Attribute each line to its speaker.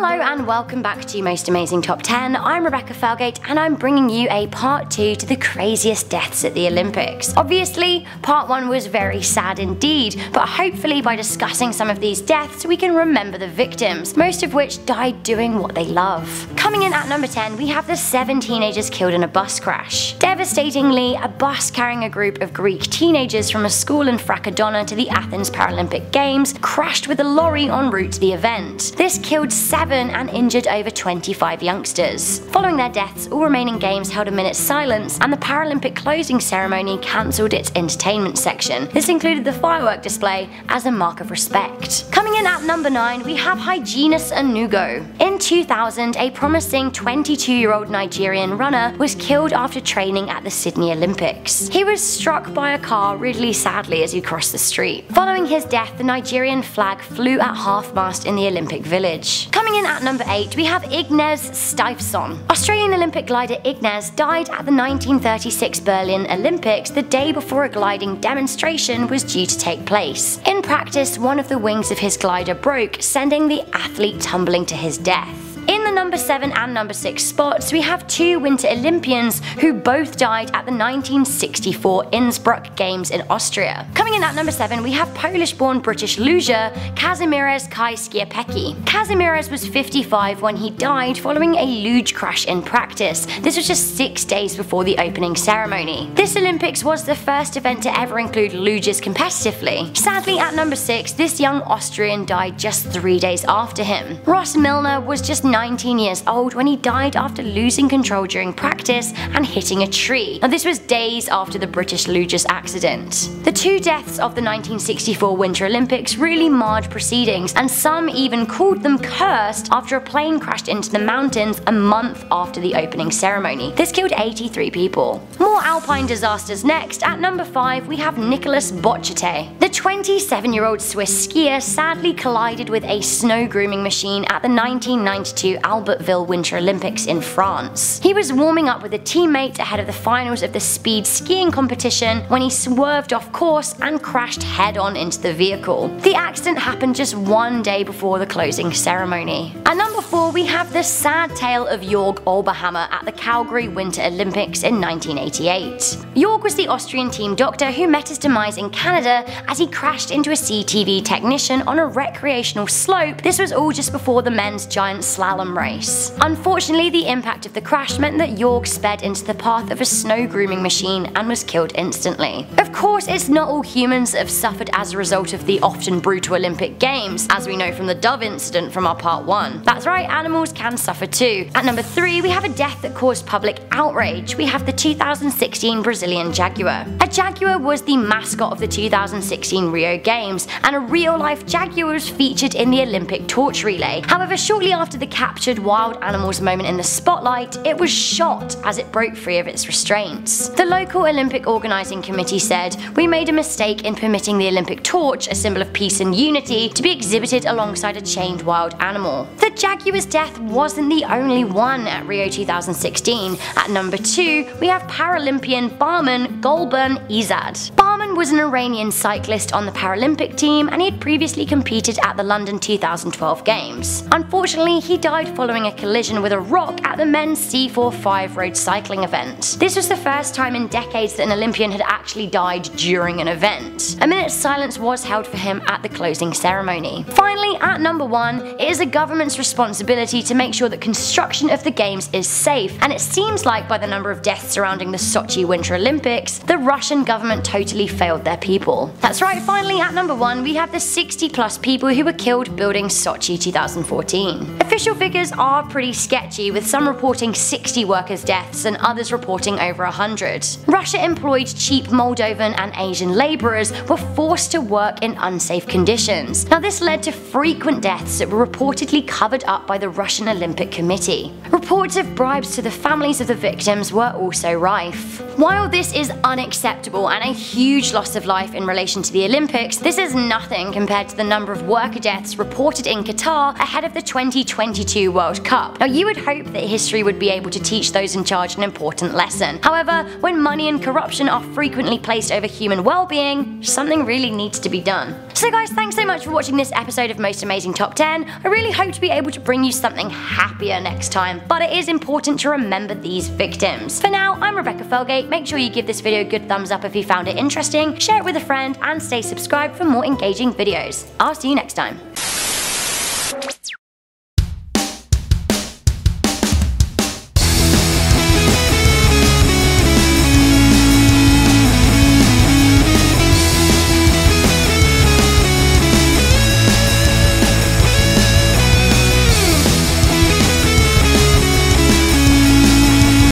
Speaker 1: Hello and welcome back to Most Amazing Top 10. I'm Rebecca Felgate and I'm bringing you a part 2 to the craziest deaths at the Olympics. Obviously, part 1 was very sad indeed, but hopefully by discussing some of these deaths we can remember the victims, most of which died doing what they love. Coming in at number 10 we have the 7 teenagers killed in a bus crash. Devastatingly, a bus carrying a group of Greek teenagers from a school in Frakodona to the Athens Paralympic Games crashed with a lorry en route to the event. This killed 7 and injured over 25 youngsters. Following their deaths, all remaining games held a minute's silence and the Paralympic closing ceremony cancelled its entertainment section. This included the firework display as a mark of respect. Coming in at number 9 we have Hyginus Anugo. In 2000, a promising 22 year old Nigerian runner was killed after training at the Sydney Olympics. He was struck by a car really sadly as he crossed the street. Following his death, the Nigerian flag flew at half mast in the Olympic Village. Coming in at number 8 we have Ignaz Stiefsohn. Australian Olympic glider Ignaz died at the 1936 Berlin Olympics the day before a gliding demonstration was due to take place. In practice, one of the wings of his glider broke, sending the athlete tumbling to his death. Number 7 and number 6 spots, we have two Winter Olympians who both died at the 1964 Innsbruck Games in Austria. Coming in at number 7, we have Polish-born British luger Kazimierz Kay-Skrzypeski. Kazimierz was 55 when he died following a luge crash in practice. This was just six days before the opening ceremony. This Olympics was the first event to ever include luges competitively. Sadly, at number 6, this young Austrian died just three days after him. Ross Milner was just 19 years old when he died after losing control during practice and hitting a tree. Now this was days after the British Luges accident. The two deaths of the 1964 Winter Olympics really marred proceedings and some even called them cursed after a plane crashed into the mountains a month after the opening ceremony. This killed 83 people. More alpine disasters next. At number 5 we have Nicolas Bochatay. The 27 year old Swiss skier sadly collided with a snow grooming machine at the 1992 Albertville Winter Olympics in France. He was warming up with a teammate ahead of the finals of the speed skiing competition when he swerved off course and crashed head on into the vehicle. The accident happened just one day before the closing ceremony. At number 4 we have the sad tale of Jorg Oberhammer at the Calgary Winter Olympics in 1988. Jorg was the Austrian team doctor who met his demise in Canada as he crashed into a CTV technician on a recreational slope. This was all just before the men's giant slalom race. Unfortunately, the impact of the crash meant that Jorg sped into the path of a snow grooming machine and was killed instantly. Of course, it's not all humans that have suffered as a result of the often brutal Olympic Games, as we know from the dove incident from our part 1. That's right, animals can suffer too. At number 3, we have a death that caused public outrage. We have the 2016 Brazilian jaguar. A jaguar was the mascot of the 2016 Rio Games, and a real-life jaguar was featured in the Olympic torch relay. However, shortly after the captured wild animals moment in the spotlight, it was shot as it broke free of its restraints. The local Olympic organising committee said, We made a mistake in permitting the Olympic torch, a symbol of peace and unity, to be exhibited alongside a chained wild animal. The jaguar's death wasn't the only one at Rio 2016. At number 2, we have Paralympian Bahman Golban Izad. Bahman was an Iranian cyclist on the Paralympic team and he had previously competed at the London 2012 Games. Unfortunately, he died following a collision with a rock at the men's C45 road cycling event. This was the first time in decades that an Olympian had actually died during an event. A minute's silence was held for him at the closing ceremony. Finally, at number 1, it is the government's responsibility to make sure that construction of the games is safe, and it seems like by the number of deaths surrounding the Sochi Winter Olympics, the Russian government totally failed their people. That's right, finally at number 1 we have the 60 plus people who were killed building Sochi 2014. Official figures are pretty sketchy with some reporting 60 workers deaths and others reporting over 100. Russia employed cheap Moldovan and Asian labourers were forced to work in unsafe conditions. Now this led to frequent deaths that were reportedly covered up by the Russian Olympic Committee. Reports of bribes to the families of the victims were also rife. While this is unacceptable and a huge huge loss of life in relation to the Olympics, this is nothing compared to the number of worker deaths reported in Qatar ahead of the 2022 World Cup. Now you would hope that history would be able to teach those in charge an important lesson. However, when money and corruption are frequently placed over human well-being, something really needs to be done. So guys, thanks so much for watching this episode of Most Amazing Top 10. I really hope to be able to bring you something happier next time, but it is important to remember these victims. For now, I'm Rebecca Felgate. Make sure you give this video a good thumbs up if you found it interesting, share it with a friend, and stay subscribed for more engaging videos. I'll see you next time.